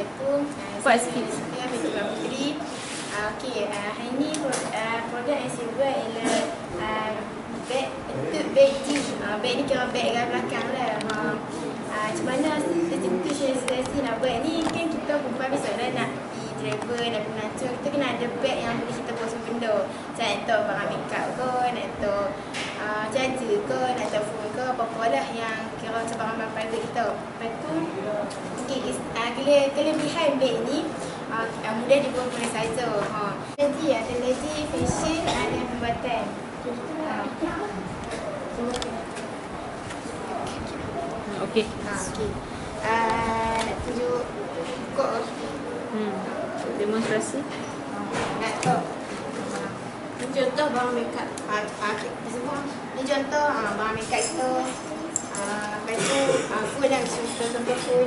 Assalamualaikum. Saya sikit. Saya Fitri Putri. Uh, Okey, uh, hari ni uh, produk yang saya buat ialah uh, beg, itu beg jeans. Uh, beg ni kira beg kat belakang lah. Uh, uh, macam mana tercetus sesi nak buat ni kan kita perempuan biasalah nak pergi travel, nak pergi melancong. Kita kena ada beg yang boleh kita bawa semua benda. Macam nak tahu barang make up ke, nak tahu uh, charger ke, nak tahu phone ke, apa-apa lah yang kira macam barang-barang private kita. Lepas tu, uh, kele, kelebihan beg ni uh, uh, mudah ke mana saja. Ha. Uh, teknologi fashion uh, dan pembuatan. Uh. Okey. Ha, okey. Uh, nak tunjuk kod Hmm. Demonstrasi. nak tahu. Ini contoh barang makeup. Ah, ah, semua. Ini contoh ah, barang makeup kita. Ah, lepas tu ah, phone yang contoh contoh